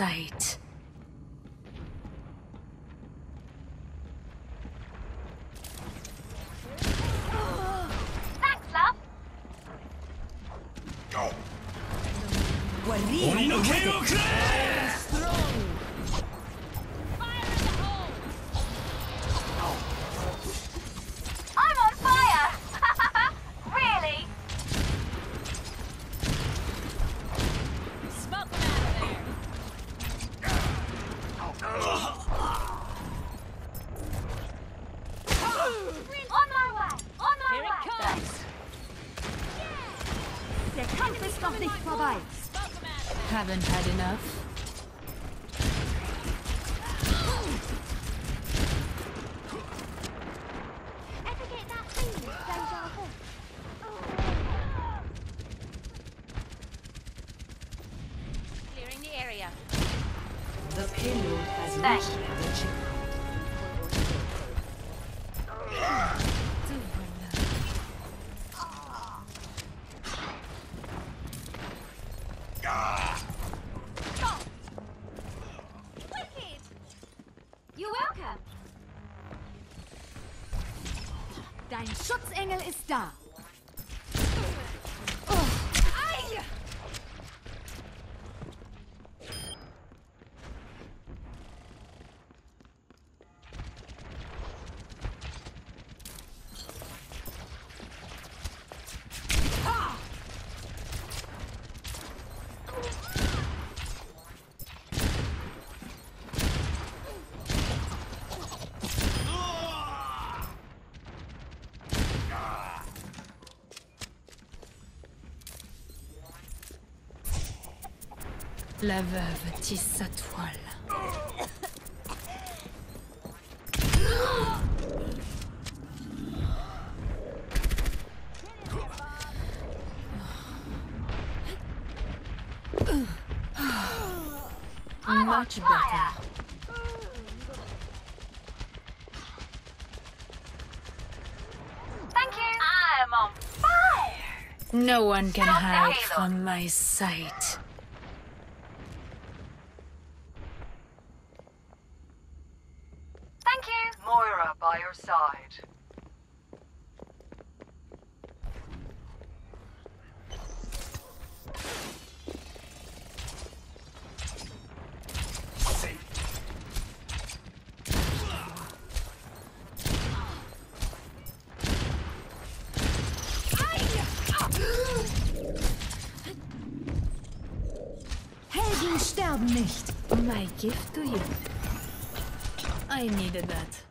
sight. Thanks, love. 鬼 Der Kampf ist noch nicht vorbei. Smoke them out of there! Haven't had enough. Ever get that feeling of deja vu? Clearing the area. The payload has Thank reached you. the chip. Dein Schutzengel ist da. La veuve tisse sa toile. Much better. Thank you. I'm on fire. No one can hide from my sight. Thank you. Moira by your side. Helden sterben nicht. My gift to you. I needed that.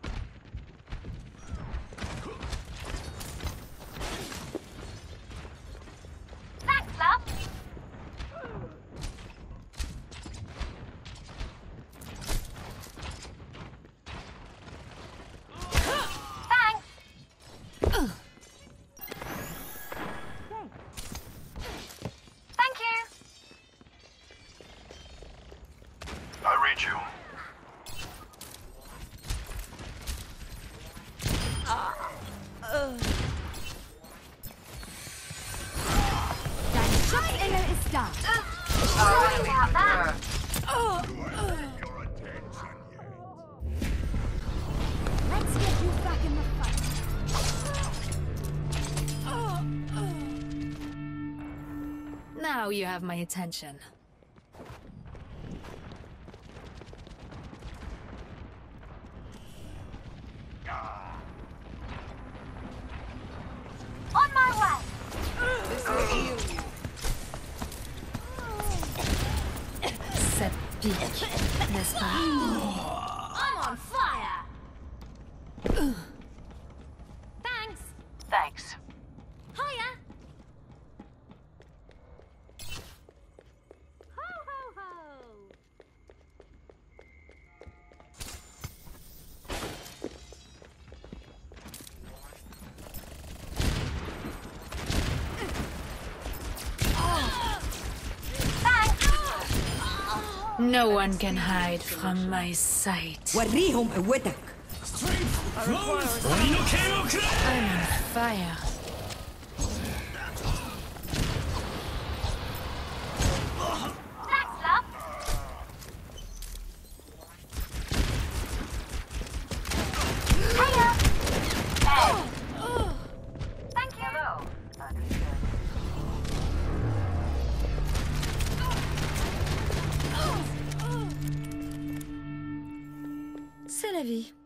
The fight. Now you have my attention. speak, n'est-ce pas? No one can hide from my sight. I'm on fire. La vie.